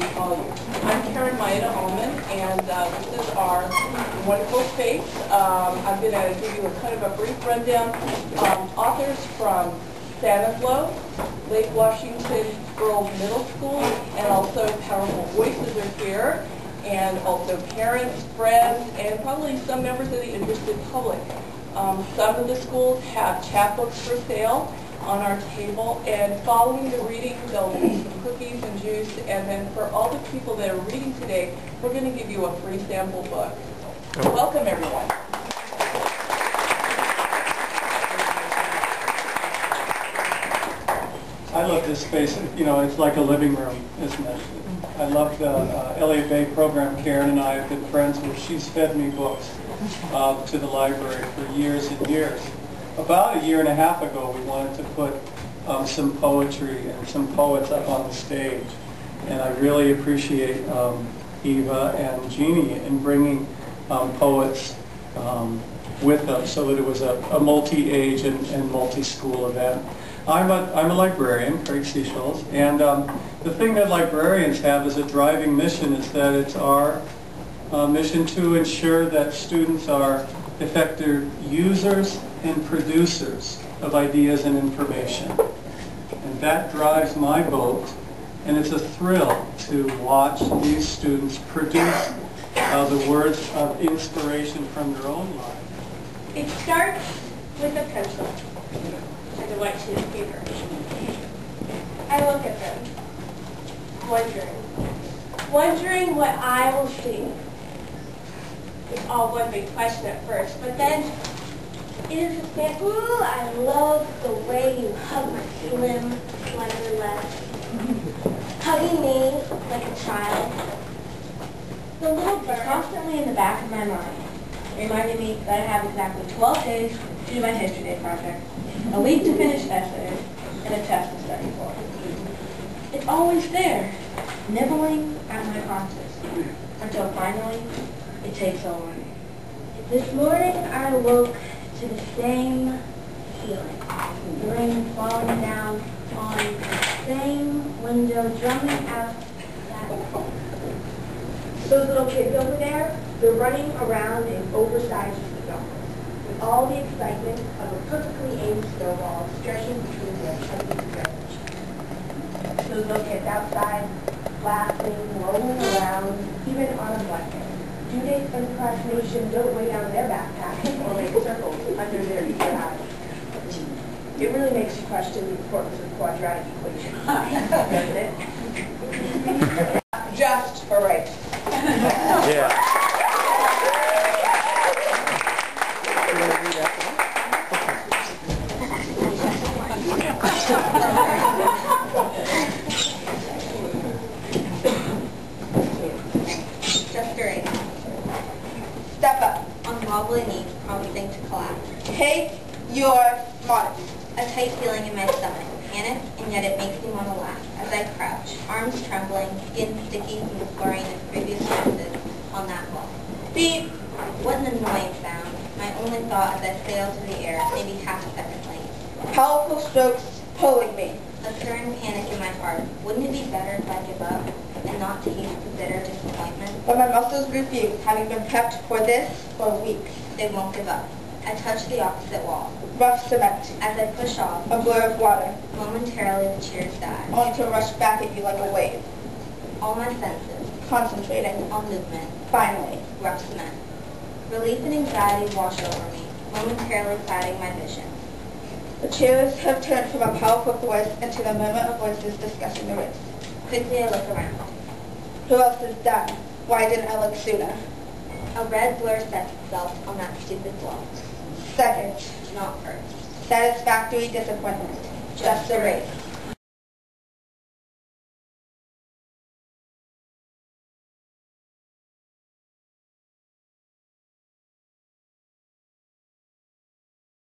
you. I'm Karen Maeda Allman, and uh, this is our wonderful space. Um, I'm going to give you a kind of a brief rundown. Um, authors from Santa Stanislaus, Lake Washington Girls Middle School, and also Powerful Voices are here, and also parents, friends, and probably some members of the interested public. Um, some of the schools have chapbooks for sale on our table, and following the reading, there'll be some cookies and juice, and then for all the people that are reading today, we're going to give you a free sample book. Welcome, everyone. I love this space, you know, it's like a living room, isn't it? I love the uh, Elliott Bay program. Karen and I have been friends with. She's fed me books uh, to the library for years and years. About a year and a half ago, we wanted to put um, some poetry and some poets up on the stage. And I really appreciate um, Eva and Jeannie in bringing um, poets um, with them so that it was a, a multi-age and, and multi-school event. I'm a, I'm a librarian, Craig Seasholes, and um, the thing that librarians have as a driving mission is that it's our uh, mission to ensure that students are effective users and producers of ideas and information. And that drives my boat, and it's a thrill to watch these students produce uh, the words of inspiration from their own lives. It starts with a pencil and a white sheet of paper. I look at them, wondering, wondering what I will see. It's all one big question at first, but then it is a fan. Ooh, I love the way you hug my slim, slender legs. Hugging me like a child. The little bird constantly in the back of my mind, reminding me that I have exactly 12 days to do my History Day project, a week to finish essays, and a test to study for. It's always there, nibbling at my conscience, until finally This morning I woke to the same feeling. The rain falling down on the same window, drumming out that those little kids over there, they're running around in oversized pajamas with all the excitement of a perfectly aimed snowball stretching between their chubby fingers. Those little kids outside, laughing, rolling around, even on a blanket. Dates and procrastination don't weigh down their backpack or make circles under their eyes. It really makes you question the importance of quadratic equations, doesn't it? Just for right. Yeah. on wobbly knees, promising to collapse. Take your mark. A tight feeling in my stomach. Panic, and yet it makes me want to laugh as I crouch, arms trembling, skin sticky from the chlorine of previous fences on that wall. Beep! What an annoying sound. My only thought as I sail through the air, maybe half a second late. Powerful strokes pulling me. A stirring panic in my heart. Wouldn't it be better if I give up and not taste the bitter disappointment? But my muscles refuse, having been prepped for this for weeks. They won't give up. I touch the opposite wall. Rough cement, As I push off, a blur of water, momentarily the cheers die. only to rush back at you like a wave. All my senses, Concentrating. all movement, Finally, rough cement. Relief and anxiety wash over me, momentarily clouding my vision. the cheers have turned from a powerful voice into the murmur of voices discussing the race. Quickly I look around. Who else is done? Why didn't I look sooner? A red blur sets itself on that stupid wall. Second, Not first. satisfactory disappointment. Just a race.